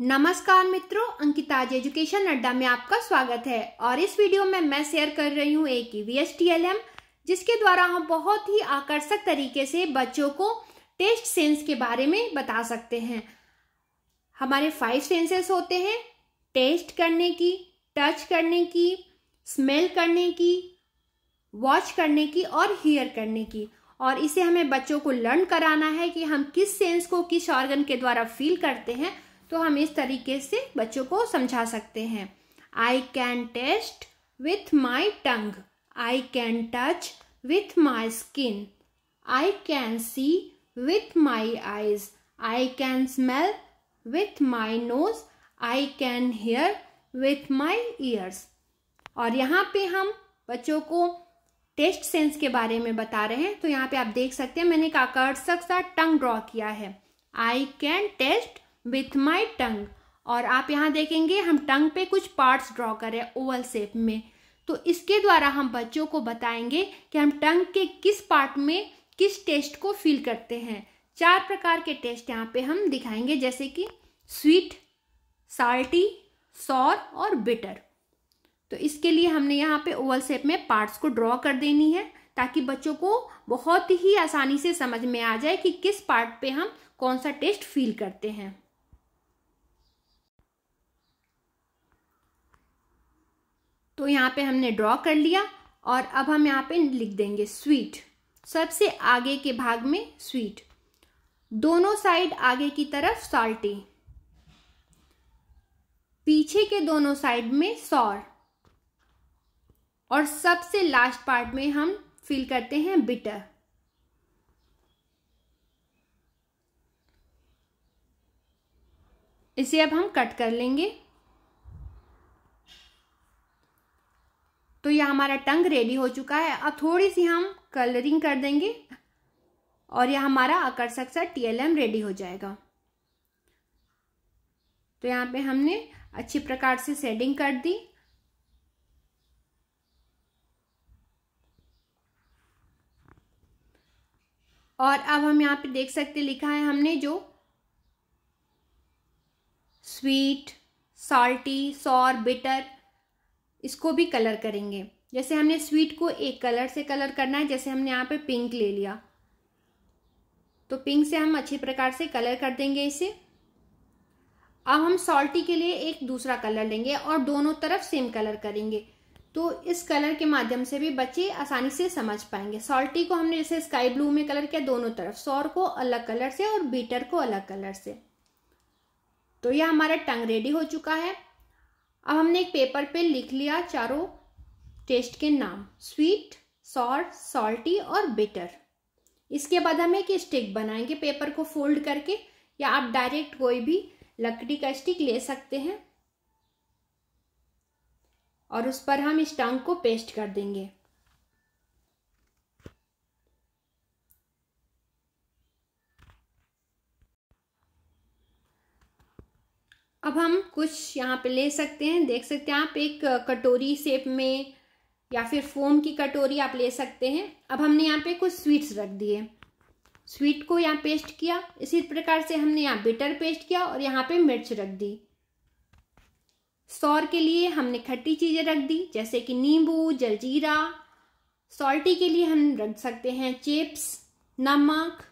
नमस्कार मित्रों, अंकिता एजुकेशन अड्डा में आपका स्वागत है। और इस वीडियो में मैं शेयर कर रही हूँ एक ईवीएस जिसके द्वारा हम बहुत ही आकर्षक तरीके से बच्चों को टेस्ट सेंस के बारे में बता सकते हैं। हमारे फाइव सेंसेस होते हैं टेस्ट करने की टच करने की स्मेल करने की वॉच करने की और हियर करने की। और इसे हमें बच्चों को लर्न कराना है कि हम किस सेंस को किस ऑर्गन के द्वारा फील करते हैं। तो हम इस तरीके से बच्चों को समझा सकते हैं। I can taste with my tongue I can touch with my skin I can see with my eyes I can smell with my nose I can hear with my ears और यहाँ पे हम बच्चों को टेस्ट सेंस के बारे में बता रहे हैं। तो यहाँ पे आप देख सकते हैं, मैंने एक आकर्षक सा टंग ड्रॉ किया है। I can taste with my tongue. और आप यहाँ देखेंगे, हम टंग पे कुछ पार्ट्स ड्रॉ करें ओवल शेप में। तो इसके द्वारा हम बच्चों को बताएँगे कि हम टंग के किस पार्ट में किस टेस्ट को फील करते हैं। चार प्रकार के टेस्ट यहाँ पे हम दिखाएँगे, जैसे कि स्वीट साल्टी सॉर और बिटर तो इसके लिए हमने यहाँ पे ओवल शेप में पार्ट्स को ड्रॉ कर देनी है, ताकि बच्चों को बहुत ही आसानी से समझ में आ जाए कि किस पार्ट पे हम कौन सा टेस्ट फील करते हैं। तो यहाँ पे हमने ड्रॉ कर लिया और अब हम यहाँ पे लिख देंगे स्वीट सबसे आगे के भाग में स्वीट दोनों साइड आगे की तरफ़ साल्टी पीछे के दोनों साइड में सौर और सबसे लास्ट पार्ट में हम फील करते हैं बिटर इसे अब हम कट कर लेंगे. तो यह हमारा टंग रेडी हो चुका है। अब थोड़ी सी हम कलरिंग कर देंगे और यह हमारा आकर्षक सा टीएलएम रेडी हो जाएगा। तो यहाँ पे हमने अच्छी प्रकार से शेडिंग कर दी। और अब हम यहाँ पे देख सकते लिखा है हमने जो स्वीट सॉल्टी सॉर बिटर इसको भी कलर करेंगे। जैसे हमने स्वीट को एक कलर से कलर करना है, जैसे हमने यहाँ पे पिंक ले लिया। तो पिंक से हम अच्छी प्रकार से कलर कर देंगे इसे। अब हम सॉल्टी के लिए एक दूसरा कलर लेंगे और दोनों तरफ़ सेम कलर करेंगे। तो इस कलर के माध्यम से भी बच्चे आसानी से समझ पाएँगे। सॉल्टी को हमने जैसे स्काई ब्लू में कलर किया दोनों तरफ़ सौर को अलग कलर से और बीटर को अलग कलर से। तो यह हमारा टंग रेडी हो चुका है। अब हमने एक पेपर पे लिख लिया चारों टेस्ट के नाम स्वीट सॉर सॉल्टी और बिटर इसके बाद हम एक स्टिक बनाएँगे पेपर को फोल्ड करके, या आप डायरेक्ट कोई भी लकड़ी का स्टिक ले सकते हैं। और उस पर हम इस टंग को पेस्ट कर देंगे। अब हम कुछ यहाँ पे ले सकते हैं। देख सकते हैं आप एक कटोरी शेप में या फिर फोम की कटोरी आप ले सकते हैं। अब हमने यहाँ पे कुछ स्वीट्स रख दिए। स्वीट को यहाँ पेस्ट किया। इसी प्रकार से हमने यहाँ बिटर पेस्ट किया और यहाँ पे मिर्च रख दी। सौर के लिए हमने खट्टी चीज़ें रख दी, जैसे कि नींबू, जलजीरा। सॉल्टी के लिए हम रख सकते हैं चिप्स, नमक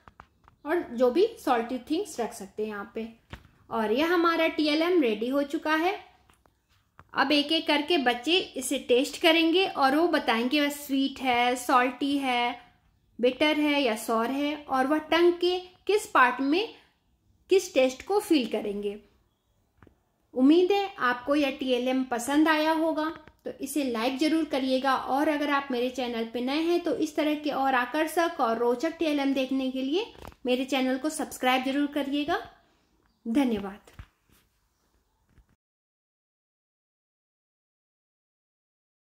और जो भी सॉल्टी थिंग्स रख सकते हैं यहाँ पे। और यह हमारा टीएलएम रेडी हो चुका है। अब एक एक करके बच्चे इसे टेस्ट करेंगे और वो बताएँगे वह स्वीट है सॉल्टी है बिटर है या सौर है और वह टंग के किस पार्ट में किस टेस्ट को फील करेंगे। उम्मीद है आपको यह टीएलएम पसंद आया होगा तो इसे लाइक ज़रूर करिएगा और अगर आप मेरे चैनल पर नए हैं तो इस तरह के और आकर्षक और रोचक टीएलएम देखने के लिए मेरे चैनल को सब्सक्राइब ज़रूर करिएगा। धन्यवाद।